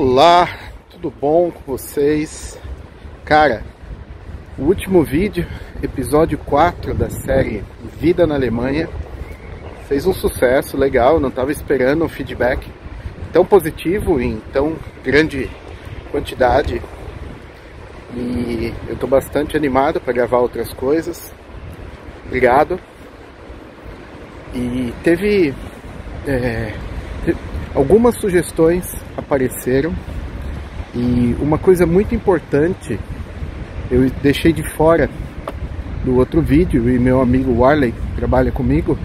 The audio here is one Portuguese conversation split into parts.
Olá, tudo bom com vocês? Cara, o último vídeo, episódio 4 da série Vida na Alemanha, fez um sucesso legal, não estava esperando um feedback tão positivo em tão grande quantidade e eu estou bastante animado para gravar outras coisas. Obrigado. E teve é, algumas sugestões apareceram e uma coisa muito importante eu deixei de fora do outro vídeo e meu amigo Warley trabalha comigo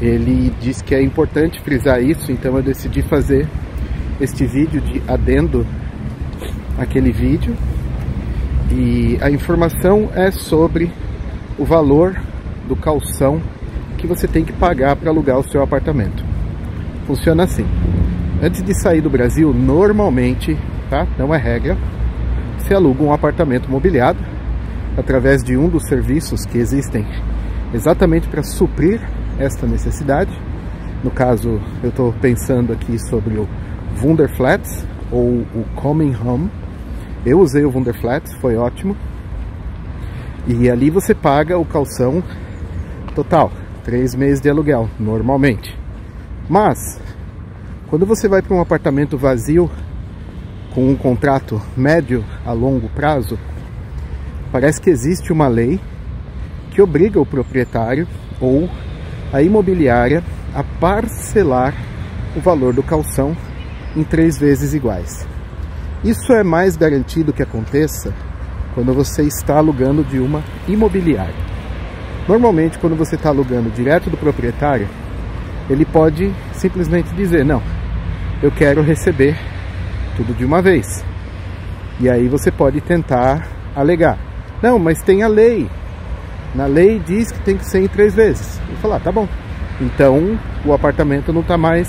ele disse que é importante frisar isso então eu decidi fazer este vídeo de adendo aquele vídeo e a informação é sobre o valor do calção que você tem que pagar para alugar o seu apartamento. Funciona assim. Antes de sair do Brasil, normalmente, tá? Não é regra, se aluga um apartamento mobiliado através de um dos serviços que existem exatamente para suprir esta necessidade. No caso, eu estou pensando aqui sobre o Wunderflats ou o Coming Home. Eu usei o Wunderflats, foi ótimo. E ali você paga o calção total, três meses de aluguel, normalmente. Mas, quando você vai para um apartamento vazio, com um contrato médio a longo prazo, parece que existe uma lei que obriga o proprietário ou a imobiliária a parcelar o valor do calção em três vezes iguais. Isso é mais garantido que aconteça quando você está alugando de uma imobiliária. Normalmente, quando você está alugando direto do proprietário, ele pode simplesmente dizer: Não, eu quero receber tudo de uma vez. E aí você pode tentar alegar: Não, mas tem a lei. Na lei diz que tem que ser em três vezes. Eu falar: Tá bom. Então o apartamento não está mais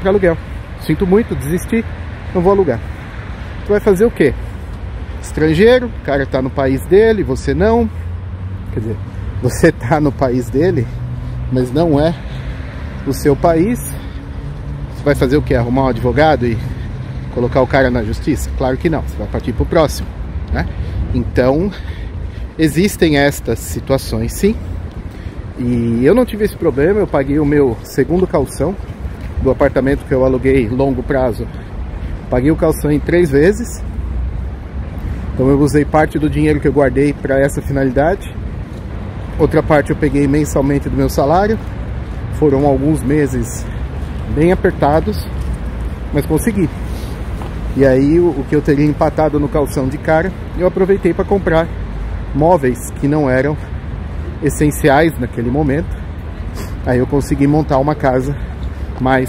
para aluguel. Sinto muito, desisti, não vou alugar. Tu vai fazer o quê? Estrangeiro, o cara está no país dele, você não. Quer dizer, você está no país dele, mas não é o seu país. Você vai fazer o quê? Arrumar um advogado e colocar o cara na justiça? Claro que não, você vai partir para o próximo. Né? Então, existem estas situações sim. E eu não tive esse problema, eu paguei o meu segundo calção do apartamento que eu aluguei longo prazo. Paguei o calção em três vezes. Então eu usei parte do dinheiro que eu guardei para essa finalidade. Outra parte eu peguei mensalmente do meu salário. Foram alguns meses bem apertados, mas consegui. E aí o, que eu teria empatado no calção de cara, eu aproveitei para comprar móveis que não eram essenciais naquele momento. Aí eu consegui montar uma casa mais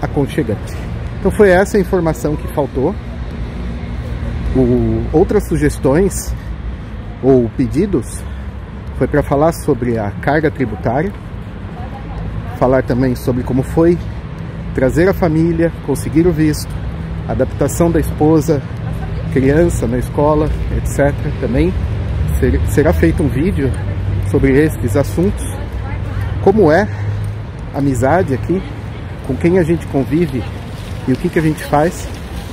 aconchegante. Então foi essa a informação que faltou. O, outras sugestões ou pedidos foi para falar sobre a carga tributária, falar também sobre como foi trazer a família, conseguir o visto, adaptação da esposa, criança na escola, etc. Também ser, será feito um vídeo sobre esses assuntos, como é a amizade aqui, com quem a gente convive e o que, que a gente faz.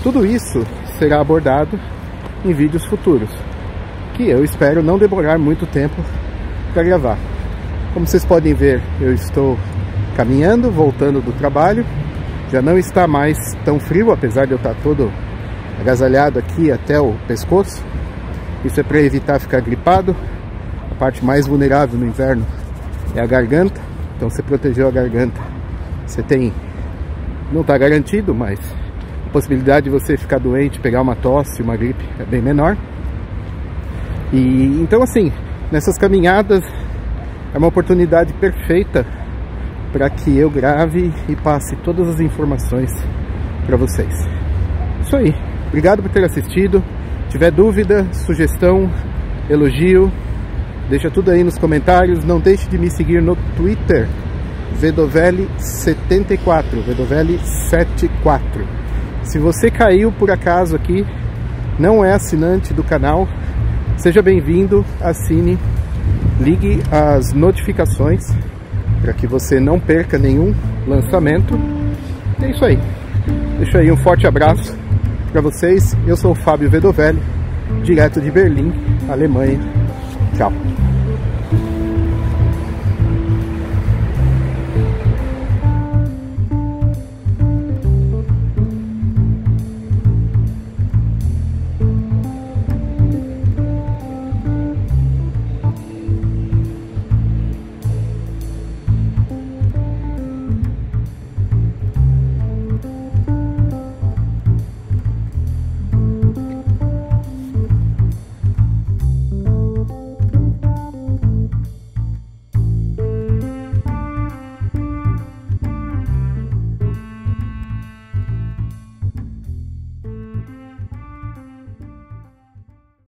Tudo isso será abordado em vídeos futuros, que eu espero não demorar muito tempo para gravar. Como vocês podem ver, eu estou caminhando, voltando do trabalho. Já não está mais tão frio, apesar de eu estar todo agasalhado aqui até o pescoço. Isso é para evitar ficar gripado. A parte mais vulnerável no inverno é a garganta. Então, você protegeu a garganta, você tem não está garantido, mas a possibilidade de você ficar doente, pegar uma tosse, uma gripe é bem menor. E então assim, nessas caminhadas é uma oportunidade perfeita para que eu grave e passe todas as informações para vocês. Isso aí. Obrigado por ter assistido. Se tiver dúvida, sugestão, elogio, deixa tudo aí nos comentários. Não deixe de me seguir no Twitter Vedovelli74, Vedovelli74. Se você caiu por acaso aqui, não é assinante do canal, seja bem-vindo, assine, ligue as notificações para que você não perca nenhum lançamento. É isso aí. Deixo aí um forte abraço para vocês. Eu sou o Fábio Vedovelli, direto de Berlim, Alemanha. Tchau.